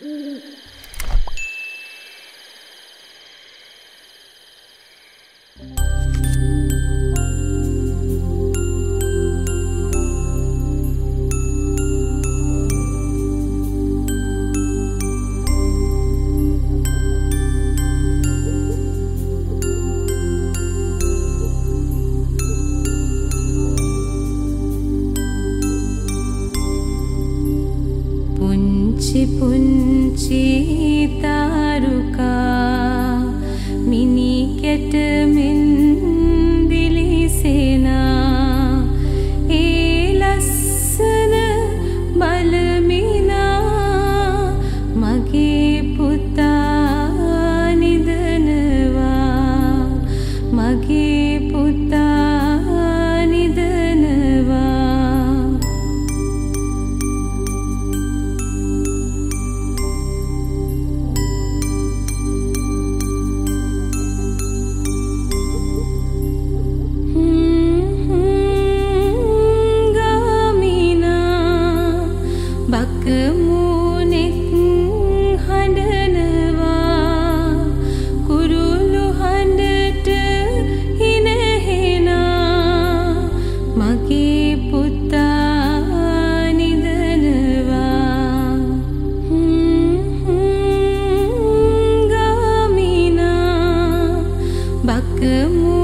Uhum. पुञ्चि पुञ्चि तारुका पुरुकेट् min तक मु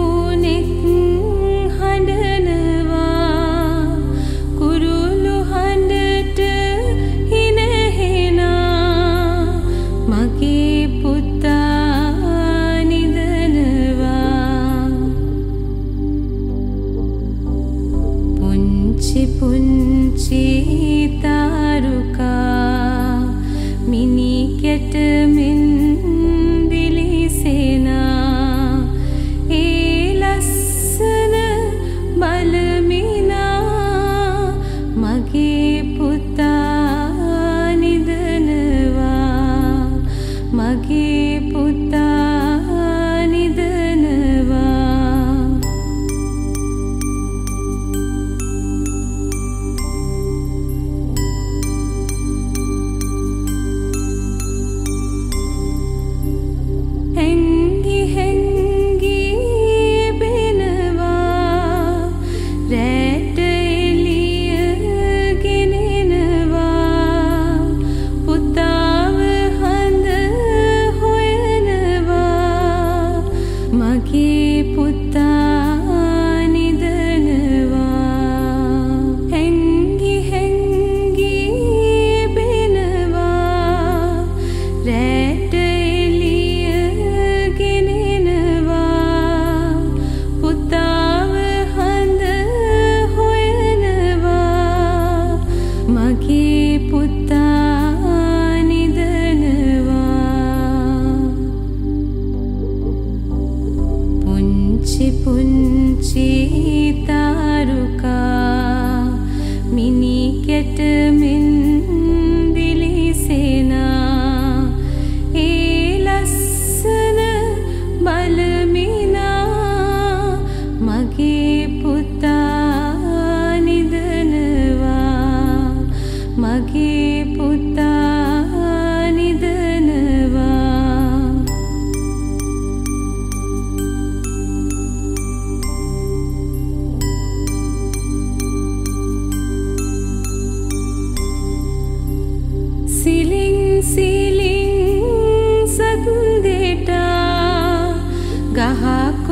Maha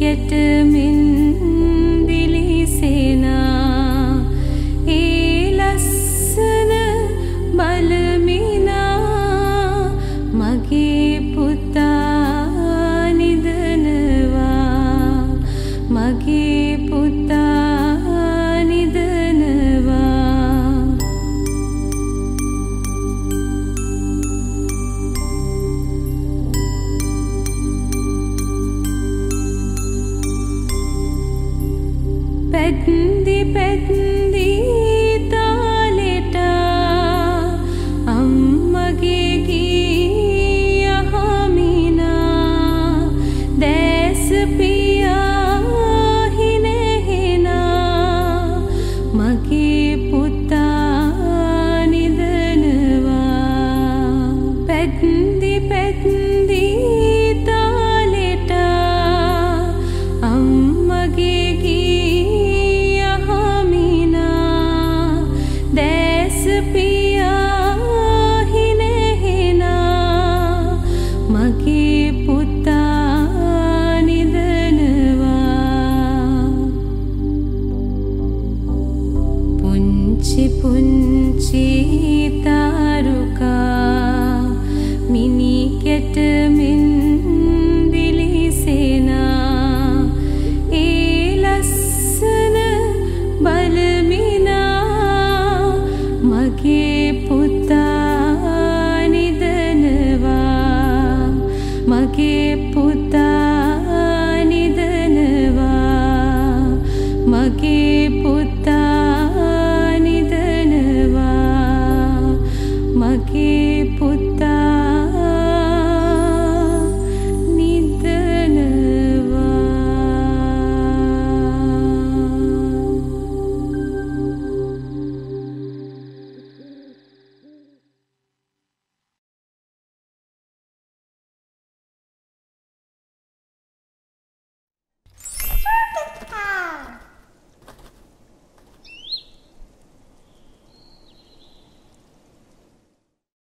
पुरुकेट